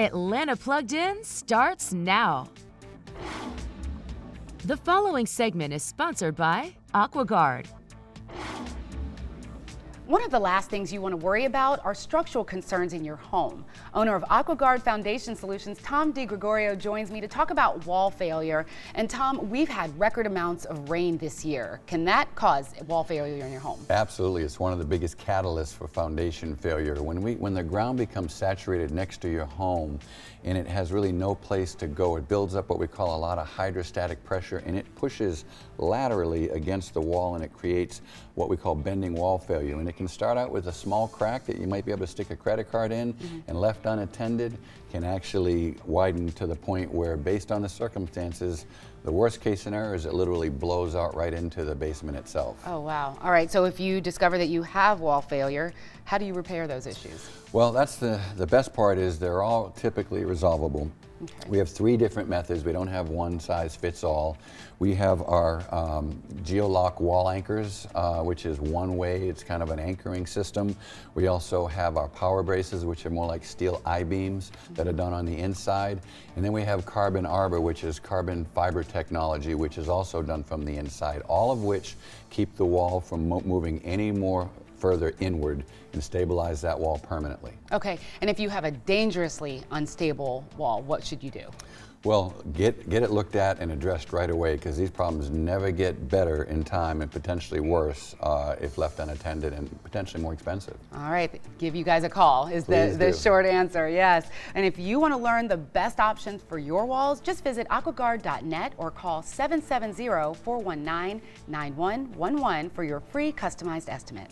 Atlanta Plugged In starts now. The following segment is sponsored by AquaGuard. One of the last things you want to worry about are structural concerns in your home. Owner of AquaGuard Foundation Solutions, Tom DiGregorio, joins me to talk about wall failure. And Tom, we've had record amounts of rain this year. Can that cause wall failure in your home? Absolutely. It's one of the biggest catalysts for foundation failure. When, we, when the ground becomes saturated next to your home and it has really no place to go, it builds up what we call a lot of hydrostatic pressure and it pushes laterally against the wall and it creates what we call bending wall failure. And it can start out with a small crack that you might be able to stick a credit card in mm -hmm. and left unattended can actually widen to the point where based on the circumstances the worst case scenario is it literally blows out right into the basement itself. Oh wow. All right, so if you discover that you have wall failure, how do you repair those issues? Well, that's the, the best part is they're all typically resolvable. Okay. We have three different methods. We don't have one size fits all. We have our um, Geolock wall anchors, uh, which is one way. It's kind of an anchoring system. We also have our power braces, which are more like steel I-beams that are done on the inside. And then we have CarbonArmor, which is carbon fiber technology, which is also done from the inside, all of which keep the wall from moving any more further inward and stabilize that wall permanently. Okay, and if you have a dangerously unstable wall, what should you do? Well, get, get it looked at and addressed right away because these problems never get better in time and potentially worse uh, if left unattended and potentially more expensive. All right, give you guys a call is the, the short answer, yes. And if you want to learn the best options for your walls, just visit aquaguard.net or call 770-419-9111 for your free customized estimate.